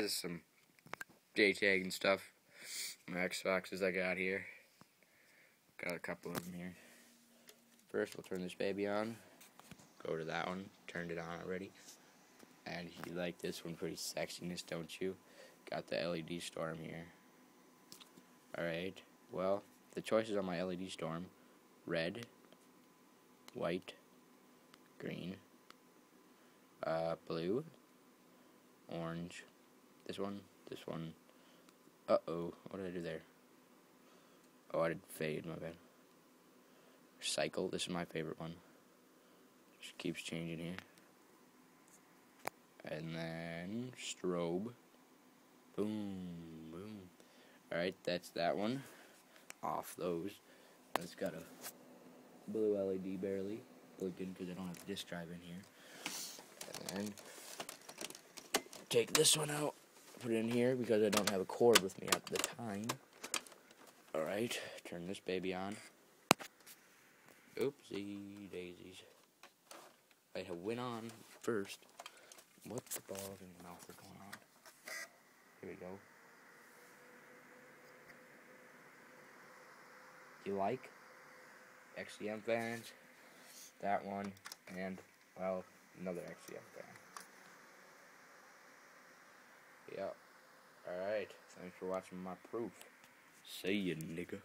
Some JTAG and stuff. My Xboxes I got here. Got a couple of them here. First, we'll turn this baby on. Go to that one. Turned it on already. And you like this one pretty sexiness, don't you? Got the LED storm here. Alright, well, the choices on my LED storm red, white, green, uh, blue, orange, this one, this one. Uh oh, what did I do there? Oh, I did fade, my bad. Cycle, this is my favorite one. Just keeps changing here. And then strobe. Boom, boom. Alright, that's that one. Off those. It's got a blue LED barely blinking because I don't have a disk drive in here. And take this one out, put it in here because I don't have a cord with me at the time. Alright, turn this baby on. Oopsie daisies. I have went on first. What the balls in your mouth are going on? Here we go. You like XCM fans? That one, and, well, another XCM fan. Yep. Alright, thanks for watching my proof. See ya, nigga.